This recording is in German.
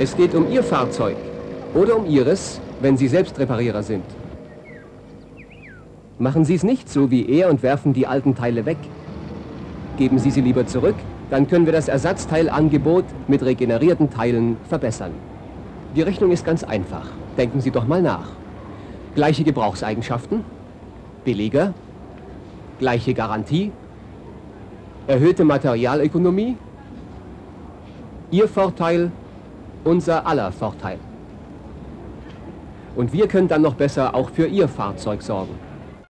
Es geht um Ihr Fahrzeug oder um Ihres, wenn Sie Selbstreparierer sind. Machen Sie es nicht so wie er und werfen die alten Teile weg. Geben Sie sie lieber zurück, dann können wir das Ersatzteilangebot mit regenerierten Teilen verbessern. Die Rechnung ist ganz einfach. Denken Sie doch mal nach. Gleiche Gebrauchseigenschaften, billiger, gleiche Garantie, erhöhte Materialökonomie, Ihr Vorteil, unser aller Vorteil. Und wir können dann noch besser auch für Ihr Fahrzeug sorgen.